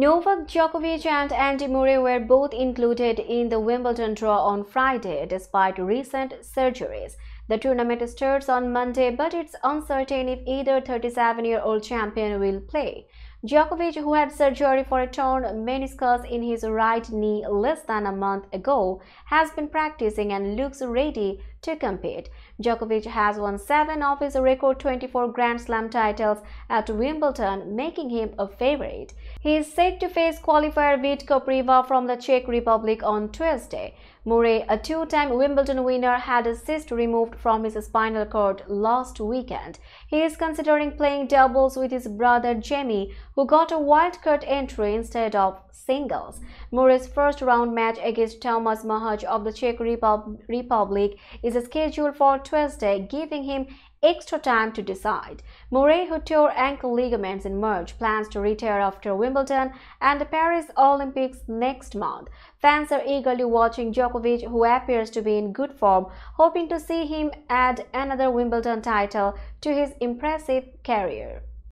Novak Djokovic and Andy Murray were both included in the Wimbledon draw on Friday despite recent surgeries. The tournament starts on Monday, but it's uncertain if either 37-year-old champion will play. Djokovic, who had surgery for a torn meniscus in his right knee less than a month ago, has been practicing and looks ready to compete. Djokovic has won 7 of his record 24 Grand Slam titles at Wimbledon, making him a favorite. He is set to face qualifier Vit Kopriva from the Czech Republic on Tuesday. Murray, a two-time Wimbledon winner, had a cyst removed from his spinal cord last weekend. He is considering playing doubles with his brother Jamie, who got a wildcard entry instead of singles. Murray's first round match against Tomas Machac of the Czech Republic is scheduled for Tuesday, giving him extra time to decide. Murray, who tore ankle ligaments in March, plans to retire after Wimbledon and the Paris Olympics next month. Fans are eagerly watching Djokovic, who appears to be in good form, hoping to see him add another Wimbledon title to his impressive career.